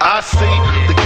I see the